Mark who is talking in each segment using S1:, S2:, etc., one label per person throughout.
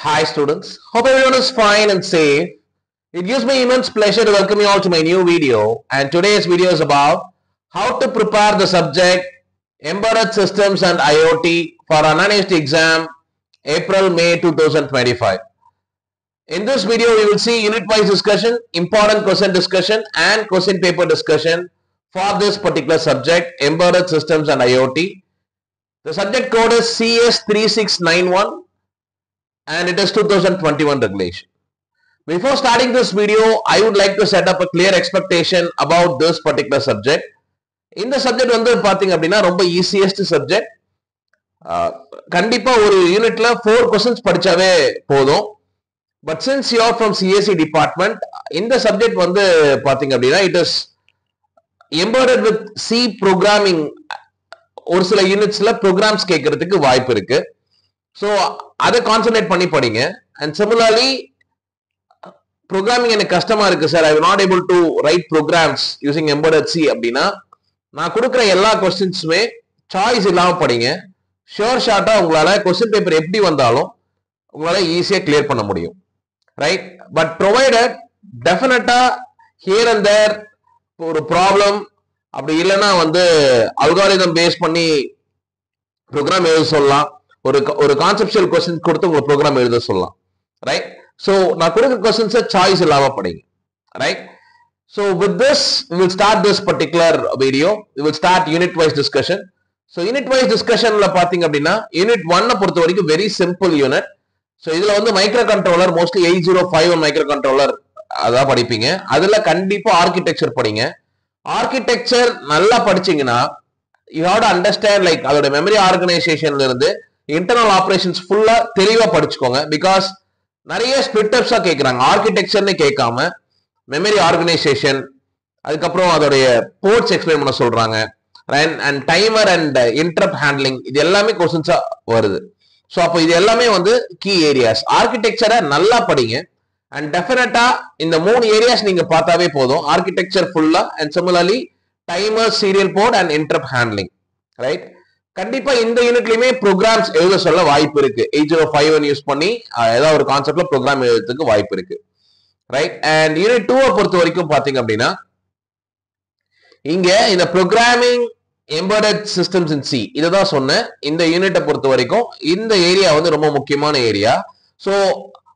S1: Hi students, hope everyone is fine and safe. It gives me immense pleasure to welcome you all to my new video and today's video is about how to prepare the subject Embedded Systems and IoT for unannounced exam April-May 2025. In this video, we will see unit-wise discussion, important question discussion and question paper discussion for this particular subject Embedded Systems and IoT. The subject code is CS3691 and it is 2021 regulation. Before starting this video, I would like to set up a clear expectation about this particular subject. இந்த subject வந்து பார்த்தீங்க அப்படின்னா ரொம்ப easiest subject கண்டிப்பா ஒரு யூனிட்ல four questions படிச்சாவே போதும் but since you are from CSC department இந்த சப்ஜெக்ட் வந்து பார்த்தீங்க அப்படின்னா it is embedded with C programming ஒரு சில யூனிட்ஸ்ல ப்ரோக்ராம்ஸ் கேட்கறதுக்கு வாய்ப்பு இருக்கு ஸோ அதை கான்சென்ட்ரேட் பண்ணி படிங்க. அண்ட் சிமிலர்லி ப்ரோக்ராமிங் எனக்கு கஷ்டமா இருக்கு sir I not able to write programs using embedded C அப்படின்னா நான் கொடுக்குற எல்லா கொஸ்டின்ஸுமே சாய்ஸ் இல்லாமல் படிங்க. ஷோர் ஷார்ட்டாக உங்களால் கொஸ்டின் பேப்பர் எப்படி வந்தாலும் உங்களால் ஈஸியாக கிளியர் பண்ண முடியும். ரைட் பட் ப்ரொவைடட் டெஃபினட்டாக ஹியர் அண்ட் தேர் ஒரு ப்ராப்ளம் அப்படி இல்லைன்னா வந்து அல்காரிதம் பேஸ் பண்ணி ப்ரோக்ராம் எழுத சொல்லலாம். ஒரு ஒரு கான்செப்டுவல் கொஸ்டின் கொடுத்து உங்க ப்ரோக்ராம் எழுத சொல்லலாம். ரைட் ஸோ நான் கொடுக்குற கொஸ்டின்ஸை சாய்ஸ் இல்லாமல் படிங்க. Right so with this will start this particular video will start unit wise discussion so unit wise unit-wise பாத்தீங்க அப்படின்னா யூனிட் ஒன்னை பொறுத்த வரைக்கும் வெரி சிம்பிள் யூனிட் ஸோ இதுல வந்து micro controller mostly eight zero five one micro controller அதான் படிப்பீங்க. அதுல கண்டிப்பா ஆர்கிடெக்சர் படிங்க. ஆர்கிடெக்சர் நல்லா படிச்சீங்கன்னா you have to understand like அதோட மெமரி ஆர்கனைசேஷன்ல இருந்து இன்டர்னல் ஆப்ரேஷன்ஸ் ஃபுல்லா தெளிவா படிச்சுக்கோங்க. பிகாஸ் நிறைய ஸ்பிட்டப்ஸா கேட்குறாங்க ஆர்கிடெக்சர்னு கேட்காம மெமரி ஆர்கனைசேஷன் அதுக்கப்புறம் அதோடைய போர்ட்ஸ் எக்ஸ்பிளைன் பண்ண சொல்றாங்க. And timer and interrupt handling இது எல்லாமே கொஸ்டின்ஸா வருது. ஸோ அப்போ இது எல்லாமே வந்து கீ ஏரியாஸ் ஆர்கிடெக்சரை நல்லா படிங்க. அண்ட் டெஃபினட்டா இந்த மூணு ஏரியாஸ் நீங்க பார்த்தாவே போதும். ஆர்கிடெக்சர் ஃபுல்லா and similarly timer serial port and interrupt handling right கண்டிப்பா இந்த யூனிட்லயுமே ப்ரோக்ராம்ஸ் எழுத சொல்ல வாய்ப்பு இருக்கு. Eight zero five one use பண்ணி ஏதாவது ஒரு கான்செப்ட்ல ப்ரோக்ராம் எழுதுறதுக்கு வாய்ப்பு இருக்கு. ரைட் அண்ட் யூனிட் டூவை பொறுத்த வரைக்கும் பாத்தீங்க அப்படின்னா இங்க இந்த programming embedded systems in C இதை தான் சொன்னேன். இந்த யூனிட்டை பொறுத்த வரைக்கும் இந்த ஏரியா வந்து ரொம்ப முக்கியமான ஏரியா ஸோ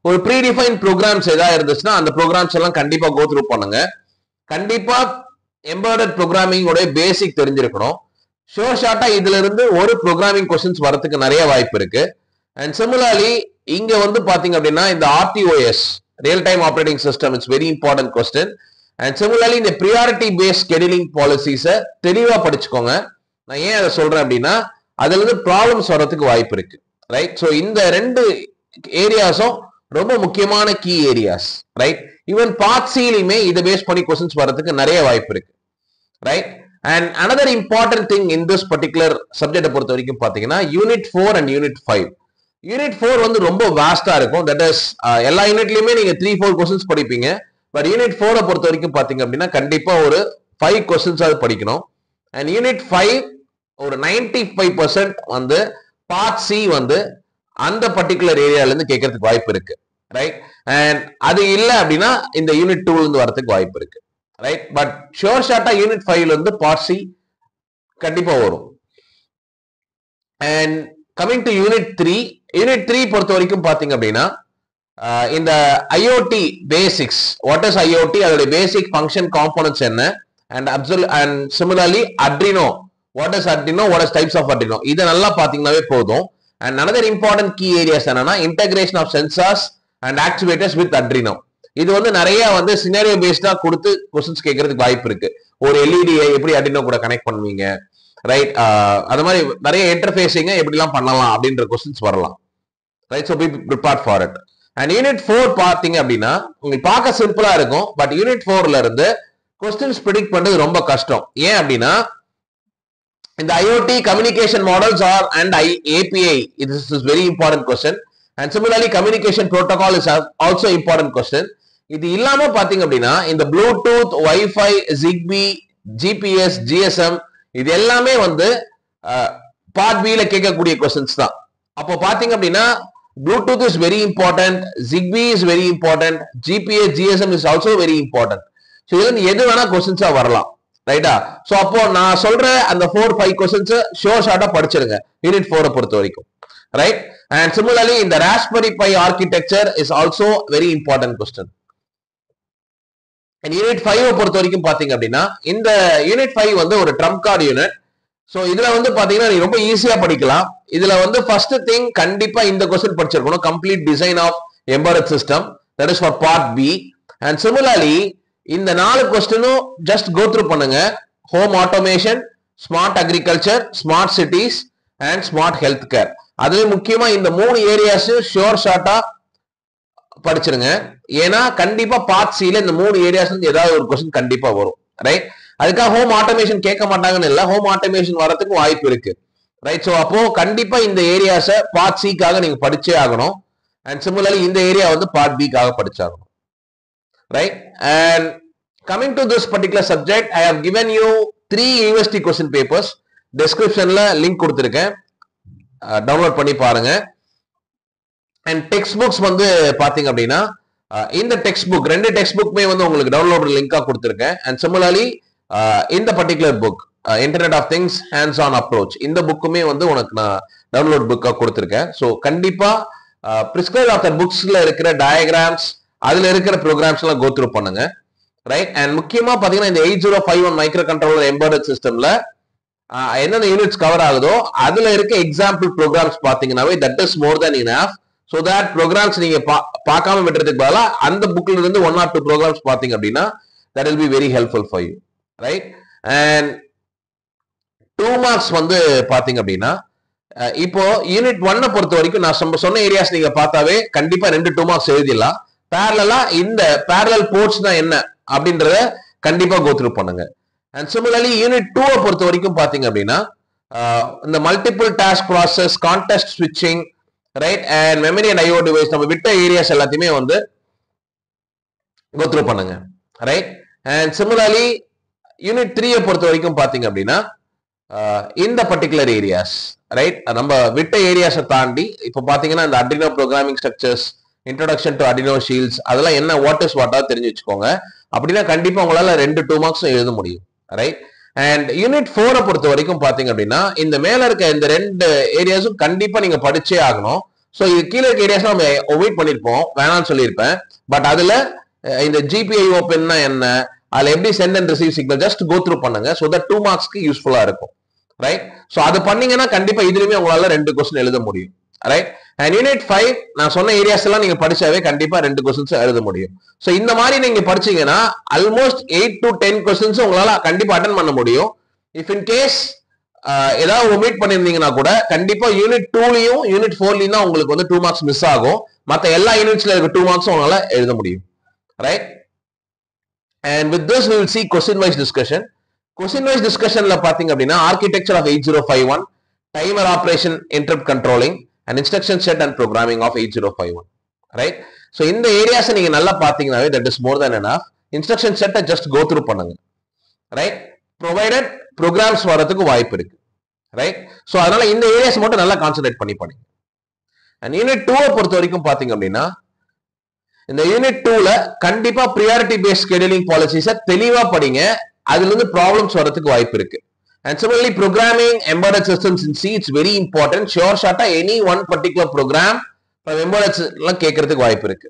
S1: ஒரு ப்ரீடிஃபைன் ப்ரோக்ராம்ஸ் ஏதாவது இருந்துச்சுன்னா அந்த ப்ரோக்ராம்ஸ் எல்லாம் கண்டிப்பா கோ த்ரூ பண்ணுங்க. கண்டிப்பா எம்பர்டட் ப்ரோக்ராமிங்கோட பேசிக் தெரிஞ்சிருக்கணும். ஷோர் ஷார்ட்டா இதுல இருந்து ஒரு ப்ரோக்ராமிங் கொஸ்டின்ஸ் வரதுக்கு நிறைய வாய்ப்பு இருக்கு. அண்ட் சிமிலர்லி இங்க வந்து பாத்தீங்க அப்படின்னா இந்த RTOS real time operating system it's very important question and similarly இந்த ப்ரியாரிட்டி பேஸ்ட் ஸ்கெடியூலிங் பாலிசிஸை தெளிவா படிச்சுக்கோங்க. நான் ஏன் அதை சொல்றேன் அப்படின்னா அதுல இருந்து ப்ராப்ளம்ஸ் வர்றதுக்கு வாய்ப்பு இருக்கு. ரைட் ஸோ இந்த ரெண்டு ஏரியாஸும் ரொம்ப முக்கியமான key areas right even part சிலையுமே இதை பேஸ் பண்ணி கொஸ்டின்ஸ் வர்றதுக்கு நிறைய வாய்ப்பு இருக்கு. Right and another important thing in this particular சப்ஜெக்டை பொறுத்த வரைக்கும் பார்த்தீங்கன்னா unit four and unit five unit four வந்து ரொம்ப வாஸ்டா இருக்கும். தட் இஸ் எல்லா யூனிட்லயுமே நீங்க த்ரீ ஃபோர் கொஸ்டின்ஸ் படிப்பீங்க. பட் யூனிட் ஃபோரை பொறுத்த வரைக்கும் பார்த்தீங்க அப்படின்னா கண்டிப்பா ஒரு ஃபைவ் கொஸ்டின்ஸ் அது படிக்கணும். அண்ட் யூனிட் ஃபைவ் ஒரு நைன்டி ஃபைவ் பர்சன்ட் வந்து பார்ட் சி வந்து அந்த பர்டிகுலர் ஏரியால இருந்து கேட்கறதுக்கு வாய்ப்பு இருக்கு. ரைட் அண்ட் அது இல்லை அப்படின்னா இந்த யூனிட் டூல இருந்து வரதுக்கு வாய்ப்பு இருக்கு. ரைட் பட் ஷோர் ஷார்ட்டா யூனிட் ஃபைவ்ல இருந்து பார்ட் சி கண்டிப்பா வரும். And coming to unit three unit three பொறுத்த வரைக்கும் பாத்தீங்க அப்படின்னா இந்த IoT basics what is IoT அதோட பேசிக் ஃபங்க்ஷன் காம்போனன்ஸ் என்ன? And Afzal and similarly Adreno what is Adreno what is types of Adreno இதை நல்லா பாத்தீங்கன்னாவே போதும். And another important key areas என்னன்னா integration of sensors and activators with Adreno இது வந்து நிறைய வந்து சினாரியோ பேஸ்டா கொடுத்து கொஸ்டின்ஸ் கேட்கறதுக்கு வாய்ப்பு இருக்கு. ஒரு எல்இடியை எப்படி அட்ரினோ கூட கனெக்ட் பண்ணுவீங்க? ரைட் அது மாதிரி நிறைய இன்டர்ஃபேஸிங்க எப்படிலாம் பண்ணலாம் அப்படின்ற கொஸ்டின்ஸ் வரலாம். Right so be prepared for it and unit four பார்த்தீங்க அப்படின்னா உங்களுக்கு பார்க்க சிம்பிளா இருக்கும். பட் யூனிட் ஃபோர்ல இருந்து கொஸ்டின்ஸ் ப்ரிடிக்ட் பண்றது ரொம்ப கஷ்டம். ஏன் அப்படின்னா இந்த IoT communication models are and I API இது is very important question and similarly communication protocol is also important question இது இல்லாம பாத்தீங்க அப்படின்னா இந்த Bluetooth WiFi Zigbee GPS GSM இது எல்லாமே வந்து பார்ட் பில கேட்கக்கூடிய கொஸ்டின்ஸ் தான். அப்போ பாத்தீங்க அப்படின்னா Bluetooth is very important Zigbee is very important GPS GSM is also very important so இதுல எது வேணா கொஸ்டின்ஸா வரலாம் ரைட்டா ஸோ அப்போ நான் சொல்ற அந்த ஃபோர் ஃபைவ் கொஸ்டின்ஸ் ஷோர் ஷார்ட்டா படிச்சிருங்க. யூனிட் ஃபோரை பொறுத்த வரைக்கும் ரைட் அண்ட் சிமிலர்லி இந்த Raspberry Pi architecture is also very important question unit five பொறுத்த வரைக்கும் பாத்தீங்க அப்படின்னா இந்த யூனிட் ஃபைவ் வந்து ஒரு ட்ரம் கார்டு யூனிட் ஸோ இதுல வந்து பாத்தீங்கன்னா நீங்க ரொம்ப ஈஸியா படிக்கலாம். இதுல வந்து ஃபர்ஸ்ட் திங் கண்டிப்பா இந்த கொஸ்டின் படிச்சிருக்கணும். Complete design of embedded system that is for part B and similarly இந்த நாலு கொஸ்டினும் ஜஸ்ட் கோ த்ரூ பண்ணுங்க. Home automation smart agriculture smart cities and smart health care அதுவே முக்கியமா இந்த மூணு ஏரியாஸும் ஷோர் ஷார்ட்டா படிச்சிருங்க. ஏன்னா கண்டிப்பா பார்ட் சில இந்த மூணு ஏரியாஸ் ஏதாவது ஒரு கொஸ்டின் கண்டிப்பா வரும். ரைட் அதுக்காக ஹோம் ஆட்டோமேஷன் கேட்க மாட்டாங்கன்னு இல்ல. ஹோம் ஆட்டோமேஷன் வரதுக்கு வாய்ப்பு இருக்கு. ரைட் ஸோ அப்போ கண்டிப்பா இந்த ஏரியாஸை பார்ட் சிக்காக நீங்க படிச்சே ஆகணும். அண்ட் சிமிலர்லி இந்த ஏரியா வந்து பார்ட் பிக்காக படிச்சாகணும். Right and coming to this particular subject I have given you three university question papers டிஸ்கிரிப்ஷன்ல லிங்க் கொடுத்துருக்கேன். டவுன்லோட் பண்ணி பாருங்க. அண்ட் டெக்ஸ்ட் புக்ஸ் வந்து பார்த்தீங்க அப்படின்னா இந்த டெக்ஸ்ட் புக் ரெண்டு டெக்ஸ்ட் புக்மே வந்து உங்களுக்கு டவுன்லோட் லிங்காக கொடுத்துருக்கேன். அண்ட் சிமிலர்லி இந்த particular book internet of things hands on approach இந்த புக்குமே வந்து உனக்கு நான் டவுன்லோட் புக்காக கொடுத்துருக்கேன். ஸோ கண்டிப்பாக பிரிஸ்கிரைப் ஆஃப் த புக்ஸில் இருக்கிற டயக்ராம்ஸ் அதில் இருக்கிற ப்ரோக்ராம்ஸ் எல்லாம் கோத்ரூ பண்ணுங்க. ரைட் அண்ட் முக்கியமாக பார்த்தீங்கன்னா இந்த eight zero five one micro controller embedded சிஸ்டமில் என்னென்ன யூனிட்ஸ் கவர் ஆகுதோ அதில் இருக்க எக்ஸாம்பிள் ப்ரோக்ராம்ஸ் பார்த்தீங்கன்னாவே that is more than enough so that programs நீங்க பார்க்காம விட்டுறதுக்கு பதிலாக அந்த புக்ல இருந்து ஒன் ஆர் டூ ப்ரோக்ராம்ஸ் பார்த்தீங்க அப்படின்னா that will be very helpful for you right and two marks வந்து பார்த்தீங்க அப்படின்னா இப்போ யூனிட் ஒன்னை பொறுத்த வரைக்கும் நான் நம்ம சொன்ன ஏரியாஸ் நீங்க பார்த்தாவே கண்டிப்பா ரெண்டு டூ மார்க்ஸ் எழுதிடலாம். பேரலா இந்த பேரலல் போர்ட்ஸ் தான் என்ன அப்படின்றத கண்டிப்பா கோத்ரூ பண்ணுங்க. அண்ட் சிமிலர்லி யூனிட் டூவை பொறுத்த வரைக்கும் பார்த்தீங்க அப்படின்னா இந்த மல்டிபிள் டாஸ்க் ப்ராசஸ் கான்டெஸ்ட் ஸ்விட்சிங் right and memory and IO device நம்ம விட்ட ஏரியாஸ் எல்லாத்தையுமே வந்து கோத்ரூ பண்ணுங்க ரைட் அண்ட் சிமிலர்லி யூனிட் த்ரீயை பொறுத்த வரைக்கும் பார்த்தீங்க அப்படின்னா uh, இந்த பர்டிகுலர் ஏரியாஸ் ரைட் நம்ம விட்ட ஏரியாஸை தாண்டி இப்போ பார்த்தீங்கன்னா இந்த Adreno programming structures introduction to Arduino shields அதெல்லாம் என்ன வாட் இஸ் வாட்டா தெரிஞ்சு வச்சுக்கோங்க. அப்படின்னா கண்டிப்பாக உங்களால் ரெண்டு டூ மார்க்ஸும் எழுத முடியும் ரைட் அண்ட் யூனிட் ஃபோரை பொறுத்த வரைக்கும் பார்த்தீங்க அப்படின்னா இந்த மேல இருக்க இந்த ரெண்டு ஏரியாஸும் கண்டிப்பா நீங்க படிச்சே ஆகணும். ஸோ இது கீழே இருக்க ஏரியாஸ் நம்ம ஒவைட் பண்ணியிருப்போம் வேணாம்னு சொல்லியிருப்பேன். பட் அதுல இந்த ஜிபிஐ ஓப்பன்னா என்ன? அதில் எப்படி send and receive signal just go through பண்ணுங்க. ஸோ தட் டூ மார்க்ஸ்க்கு யூஸ்ஃபுல்லாக இருக்கும். ரைட் ஸோ அது பண்ணீங்கன்னா கண்டிப்பாக இதுலேயுமே உங்களால் ரெண்டு கொஸ்டின் எழுத முடியும். ரைட் அண்ட் யூனிட் ஃபைவ் நான் சொன்ன ஏரியாஸ் எல்லாம் நீங்க படிச்சாவே கண்டிப்பா ரெண்டு கொஸ்டின்ஸ் எழுத முடியும். ஸோ இந்த மாதிரி நீங்க படிச்சீங்கன்னா almost eight to ten questions உங்களால கண்டிப்பா அட்டன் பண்ண முடியும். இஃப் இன் கேஸ் ஏதாவது ஒமிட் பண்ணியிருந்தீங்கன்னா கூட கண்டிப்பா யூனிட் டூலையும் யூனிட் ஃபோர்லையும் தான் உங்களுக்கு வந்து டூ மார்க்ஸ் மிஸ் ஆகும். மற்ற எல்லா யூனிட்ஸ்ல இருக்க டூ மார்க்ஸும் உங்களால எழுத முடியும். Right and with this will see question wise discussion question wise டிஸ்கஷன்ல பாத்தீங்க அப்படின்னா architecture of eight zero five one timer operation interrupt controlling and instruction set and programming of eight zero five one right so இந்த ஏரியாஸை நீங்கள் நல்லா பார்த்தீங்கன்னாவே that is more then enough instruction செட்டை just go through பண்ணுங்க right provided programs வரதுக்கு வாய்ப்பு இருக்கு ரைட் ஸோ அதனால இந்த ஏரியாஸ் மட்டும் நல்லா கான்சென்ட்ரேட் பண்ணி பண்ணுங்க. அண்ட் யூனிட் டூவை பொறுத்த வரைக்கும் பார்த்தீங்க அப்படின்னா இந்த யூனிட் டூல கண்டிப்பா ப்ரியாரிட்டி பேஸ்ட் ஸ்கெடியூலிங் பாலிசிஸை தெளிவா படிங்க. அதுல இருந்து ப்ராப்ளம்ஸ் வரதுக்கு வாய்ப்பு இருக்கு. And similarly programming embedded systems in C it's very important sure ஷார்ட்டா any one particular program embedded எல்லாம் கேட்கறதுக்கு வாய்ப்பு இருக்கு.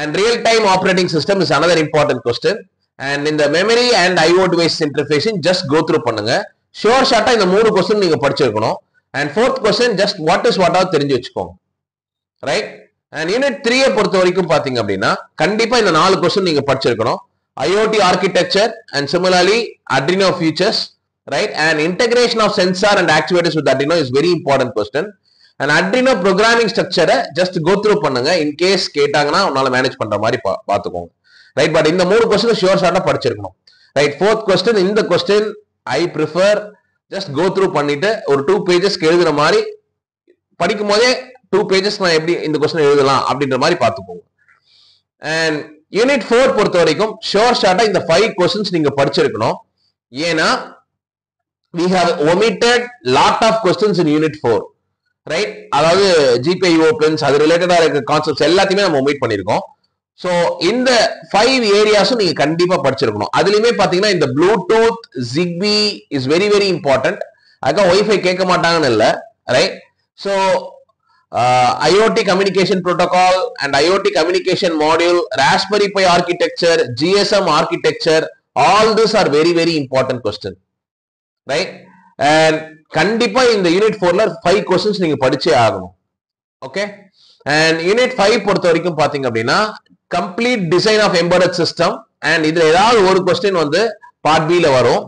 S1: And real time operating system is another important question and இந்த memory and IO device interfacing just go through பண்ணுங்க. Sure ஷார்ட்டா இந்த மூணு கொஸ்டின் நீங்க படிச்சிருக்கணும். And fourth question just what is what தெரிஞ்சு வச்சுக்கோங்க. ரைட் அண்ட் யூனிட் த்ரீயை பொறுத்த வரைக்கும் பாத்தீங்க அப்படின்னா கண்டிப்பா இந்த நாலு கொஸ்டின் நீங்க படிச்சிருக்கணும். IoT architecture and similarly Adreno features right and integration of sensor and actuators with Arduino is very important question and Adreno programming ஸ்ட்ரக்சரை ஜஸ்ட் கோ த்ரூ பண்ணுங்க. இன் கேஸ் கேட்டாங்கன்னா உன்னால மேனேஜ் பண்ற மாதிரி பா- பாத்துக்கோங்க ரைட் பட் இந்த மூணு கொஸ்டின் ஷியோர் ஷார்ட்டா படிச்சிருக்கணும். ரைட் ஃபோர்த் கொஸ்டின் இந்த question I prefer just go through பண்ணிட்டு ஒரு டூ பேஜஸ்க்கு எழுதுற மாதிரி படிக்கும் போதே டூ பேஜஸ் நான் எப்படி இந்த கொஸ்டின் எழுதலாம் அப்படின்ற மாதிரி பார்த்துக்கோங்க. அண்ட் யூனிட் ஃபோர் பொறுத்த வரைக்கும் ஷோர் ஷார்ட்டா இந்த ஃபைவ் கொஸ்டின்ஸ் நீங்க படிச்சிருக்கணும். ஏன்னா we have omitted lot of questions in unit 4 right அதாவது ஜிபே ஓப்பன்ஸ் அது ரிலேட்டடாக இருக்க கான்செப்ட்ஸ் எல்லாத்தையுமே நம்ம மீட் பண்ணியிருக்கோம் ஸோ இந்த ஃபைவ் ஏரியாஸும் நீங்கள் கண்டிப்பாக படிச்சிருக்கணும். அதுலயுமே பார்த்தீங்கன்னா இந்த Bluetooth Zigbee is very very important அதுக்காக ஒய்ஃபை கேட்க மாட்டாங்கன்னு இல்லை right so IoT communication protocol and IoT communication module Raspberry Pi architecture GSM architecture all this are very very important question right and கண்டிப்பா இந்த யூனிட் ஃபோர்ல five questions நீங்க படிச்சே ஆகணும். ஓகே அண்ட் யூனிட் ஃபைவ் பொறுத்த வரைக்கும் பாத்தீங்க அப்படின்னா complete design of embedded system and இதுல ஏதாவது ஒரு கொஸ்டின் வந்து பார்ட் பில வரும்.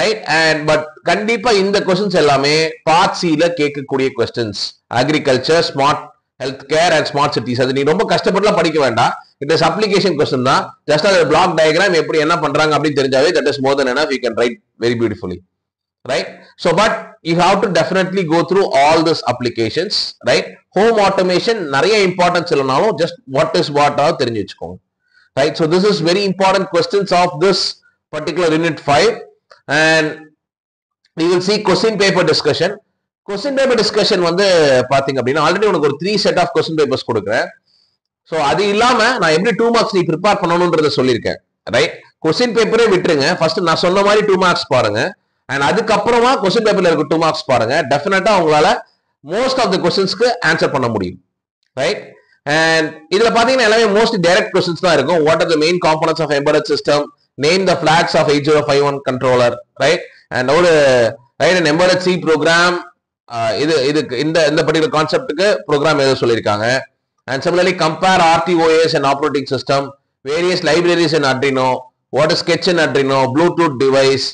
S1: ரைட் அண்ட் பட் கண்டிப்பா இந்த கொஸ்டின்ஸ் எல்லாமே பார்ட் சில கேட்கக்கூடிய questions agriculture smart health care and smart cities அது நீ ரொம்ப கஷ்டப்பட்டுலாம் படிக்க வேண்டாம். இட் இஸ் அப்ளிகேஷன் கொஸ்டின் தான். ஜஸ்ட் அது பிளாக் டயக்ராம் எப்படி என்ன பண்றாங்க அப்படின்னு தெரிஞ்சாவே that is more than enough you can write very beautifully right so but you have to definitely go through all these applications right home automation நிறைய importance இல்லைனாலும் just what is what ஆ தெரிஞ்சு வச்சுக்கோங்க right so this is very important questions of this particular unit 5 and we will see question paper discussion question paper discussion வந்து பாத்தீங்க அப்படின்னா already உனக்கு ஒரு three set of question papers கொடுக்குறேன் so அது இல்லாம நான் எப்படி டூ மார்க்ஸ் நீ ப்ரிப்பேர் பண்ணணும்ன்றத சொல்லியிருக்கேன் ரைட் கொஸ்டின் பேப்பரே விட்டுருங்க ஃபர்ஸ்ட் நான் சொன்ன மாதிரி டூ மார்க்ஸ் பாருங்க அண்ட் அதுக்கப்புறமா கொஸ்டின் பேப்பர்ல இருக்க டூ மார்க்ஸ் பாருங்க. டெஃபினட்டா உங்களால மோஸ்ட் ஆஃப் த கொஸ்டின்ஸ்க்கு ஆன்சர் பண்ண முடியும். ரைட் அண்ட் இதுல பாத்தீங்கன்னா எல்லாமே மோஸ்ட்லி டைரக்ட் கொஸ்டின்ஸ் தான் இருக்கும். What are the main components of embedded system name the blocks of eight zero five one controller right and ஒரு right and embedded C program இது இதுக்கு இந்த இந்த பர்டிகுலர் கான்செப்ட்டுக்கு ப்ரோக்ராம் எழுத சொல்லியிருக்காங்க. And similarly compare RTOS and operating system various libraries in Adreno what is sketch in Adreno Bluetooth device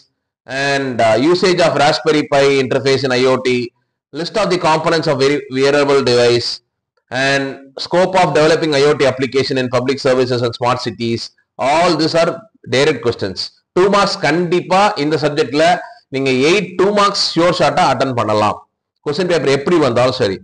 S1: and uh, usage of Raspberry Pi interface in IoT, list of the components of very wearable device, and scope of developing IoT application in public services and smart cities. All these are direct questions. Two marks கண்டிப்பா இந்த சப்ஜெக்ட்ல நீங்க eight two marks sure ஷார்ட்டா attend பண்ணலாம் question paper எப்படி வந்தாலும் சரி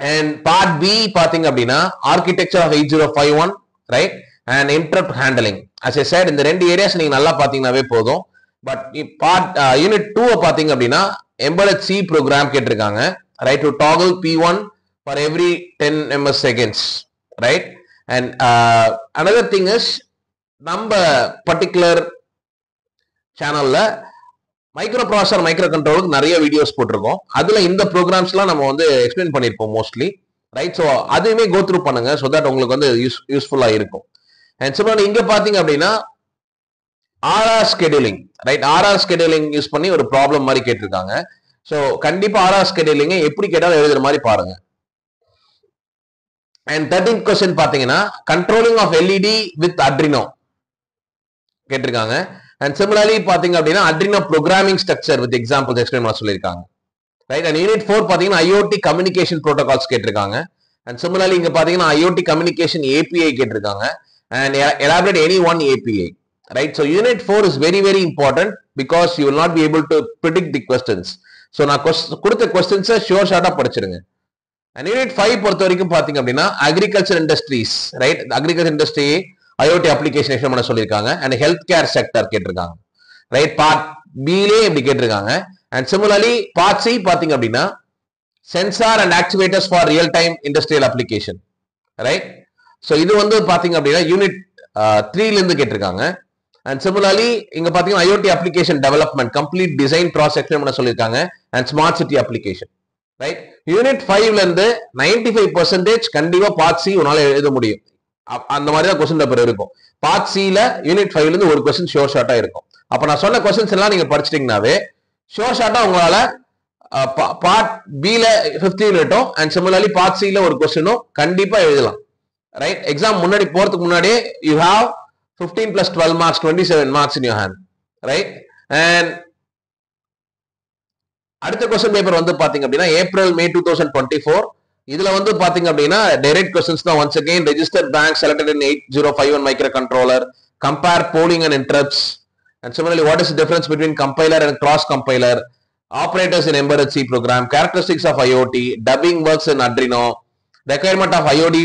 S1: and part B பாத்தீங்க அப்படின்னா architecture of eight zero five one right and interrupt handling as a side இந்த ரெண்டு ஏரியாஸ் நீங்க நல்லா பாத்தீங்கன்னாவே போதும். பட் பார்ட் யூனிட் டூவை பார்த்தீங்க அப்படின்னா எம்பலட் சி ப்ரோக்ராம் கேட்டிருக்காங்க. Write to toggle P one for every ten MS seconds right and another thing is நம்ம பர்டிகுலர் சேனல்ல மைக்ரோ ப்ராசர் மைக்ரோ கண்ட்ரோலுக்கு நிறைய வீடியோஸ் போட்டிருக்கோம். அதுல இந்த ப்ரோக்ராம்ஸ்லாம் நம்ம வந்து எக்ஸ்பிளைன் பண்ணியிருப்போம் மோஸ்ட்லி ரைட் ஸோ அதையுமே கோ த்ரூ பண்ணுங்க ஸோ தட் உங்களுக்கு வந்து யூஸ் யூஸ்ஃபுல்லாக இருக்கும். அண்ட் சிமிலர் இங்க பாத்தீங்க அப்படின்னா RR scheduling right RR scheduling use பண்ணி ஒரு ப்ராப்ளம் மாதிரி கேட்டிருக்காங்க. ஸோ கண்டிப்பா ஆர்ஆர் ஸ்கெடியூலிங்கை எப்படி கேட்டாலும் எழுதுற மாதிரி பாருங்க. அண்ட் தேர்டீன் கொஸ்டின் பாத்தீங்கன்னா கண்ட்ரோலிங் ஆஃப் எல்இடி வித் அட்ரினோ கேட்டிருக்காங்க. அண்ட் சிமிலர்லி பாத்தீங்க அப்படின்னா Adreno programming structure with examples explain பண்ண சொல்லியிருக்காங்க. ரைட் அண்ட் யூனிட் ஃபோர் பாத்தீங்கன்னா ஐஓடி கம்யூனிகேஷன் ப்ரோட்டோகால்ஸ் கேட்டிருக்காங்க. அண்ட் சிமிலர்லி இங்க பாத்தீங்கன்னா ஐஓடி கம்யூனிகேஷன் ஏபிஐ கேட்டிருக்காங்க. And elaborate any one API right so unit four is very very important because you will not be able to predict the questions so நான் கொடுத்த கொஸ்டின்ஸை sure ஷார்ட்டாக படிச்சிருங்க. And unit five பொறுத்த வரைக்கும் பார்த்தீங்க அப்படின்னா agriculture industries right agriculture industry IoT application explain பண்ண சொல்லியிருக்காங்க. And health care sector கேட்டிருக்காங்க ரைட் பார்ட் பிலே இப்படி கேட்டிருக்காங்க. அண்ட் சிமிலர்லி பார்ட் சி பார்த்தீங்க அப்படின்னா sensor and activators for real time industrial application right so இது வந்து பார்த்தீங்க அப்படின்னா யூனிட் த்ரீலேருந்து கேட்டிருக்காங்க. அண்ட் சிமிலர்லி இங்க பாத்தீங்கன்னா IoT application development complete design process பண்ண சொல்லியிருக்காங்க. And smart city application right unit ஃபைவ்ல இருந்து நைன்டி ஃபைவ் பர்சன்டேஜ் கண்டிப்பா பார்ட் சி உன்னால எழுத முடியும். அந்த மாதிரி தான் கொஸ்டின் பேப்பர் இருக்கும். பார்ட் சில யூனிட் ஃபைவ்ல இருந்து ஒரு கொஸ்டின் ஷோர் ஷார்ட்டா இருக்கும். அப்ப நான் சொன்ன கொஸ்டின்ஸ் எல்லாம் நீங்க படிச்சிட்டீங்கன்னாவே ஷோர் ஷார்ட்டா உங்களால பார்ட் பில ஃபிஃப்த் யூனிட்டும் அண்ட் சிமிலர்லி பார்ட் சில ஒரு கொஸ்டினும் கண்டிப்பா எழுதலாம். ரைட் எக்ஸாம் முன்னாடி போறதுக்கு முன்னாடி you have fifteen plus twelve marks twenty seven marks in you hand right and அடுத்த கொஸ்டின் பேப்பர் வந்து பாத்தீங்க அப்படின்னா April May two thousand twenty four இதுல வந்து பாத்தீங்க அப்படின்னா டைரக்ட் கொஸ்டின்ஸ் தான் once again register bank selected in eight zero five one microcontroller compare polling and interrupts and similarly what is difference between compiler and cross compiler operators in embedded C program characteristics of IoT dubbing works in Adreno requirement of IoT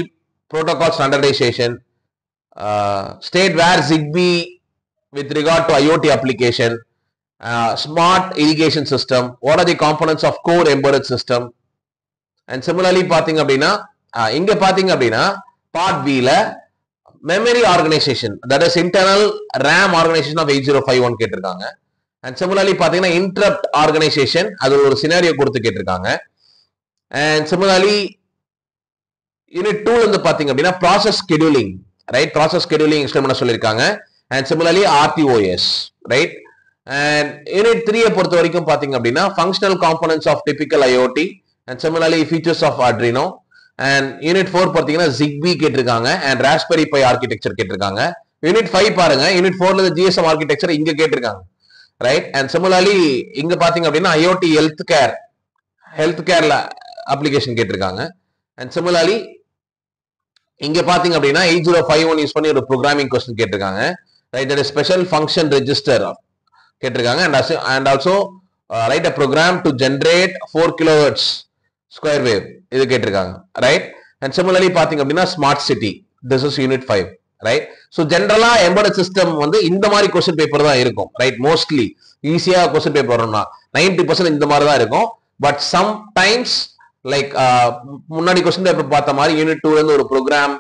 S1: protocol standardization uh, state where zigbee with regard to iot application uh, smart irrigation system what are the components of core embedded system and similarly பாத்தீங்க அப்படின்னா uh, இங்க பாத்தீங்க அப்படின்னா part ல memory organisation that is internal RAM organisation of eight zero five one கேட்டிருக்காங்க and similarly பாத்தீங்கன்னா interrupt organisation அது ஒரு சினாரியோ கொடுத்து கேட்டிருக்காங்க அண்ட் சிமிலர்லி யூனிட் டூ வந்து பாத்தீங்க அப்படின்னா process scheduling right process scheduling explain பண்ண சொல்லியிருக்காங்க. And similarly RTOS right and unit த்ரீயை பொறுத்த வரைக்கும் பாத்தீங்க அப்படின்னா functional components of typical IoT and similarly features of Adreno and unit four பார்த்தீங்கன்னா ஜிக்பி கேட்டிருக்காங்க அண்ட் ராஸ்பெரி பை ஆர்கிடெக்சர் கேட்டிருக்காங்க. யூனிட் ஃபைவ் பாருங்க. யூனிட் ஃபோர்ல ஜிஎஸ்எம் ஆர்கிடெக்சர் இங்க கேட்டிருக்காங்க ரைட் அண்ட் சிமிலர்லி இங்க பாத்தீங்க அப்படின்னா ஐஓடி ஹெல்த் கேர் ஹெல்த் கேர்ல அப்ளிகேஷன் கேட்டிருக்காங்க. அண்ட் சிமிலர்லி இங்க பாத்தீங்க அப்படின்னா eight zero five one use பண்ணி ஒரு ப்ரோக்ராமிங் கொஸ்டின் கேட்டிருக்காங்க. Right that special function register கேட்டிருக்காங்க. And and also write a program to generate four kilohertz square wave இது கேட்டிருக்காங்க. ரைட் அண்ட் சிமிலர்லி பாத்தீங்க அப்படின்னா smart city this is unit five right so ஜென்ரலா embedded system வந்து இந்த மாதிரி கொஸ்டின் பேப்பர் தான் இருக்கும். ரைட் மோஸ்ட்லி ஈஸியா கொஸ்டின் பேப்பர் வரும்னா நைன்டி பர்சன்ட் இந்த மாதிரி தான் இருக்கும். பட் சம்டைம்ஸ் லைக் முன்னாடி கொஸ்டின் பேப்பர் பார்த்த மாதிரி யூனிட் டூலேருந்து ஒரு ப்ரோக்ராம்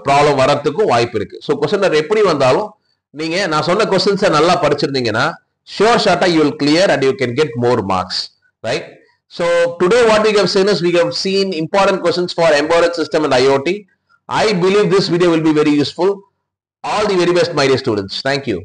S1: ப்ராப்ளம் வரத்துக்கும் வாய்ப்பு இருக்கு ஸோ கொஸ்டின் பேப்பர் எப்படி வந்தாலும் நீங்க நான் சொன்ன கொஸ்டின்ஸை நல்லா படிச்சிருந்தீங்கன்னா ஷோர் ஷார்ட்டா you will clear and you can get more marks right so today what you have seen is we have seen important questions for embedded system and IoT I believe this video will be very useful all the very best my dear students thank you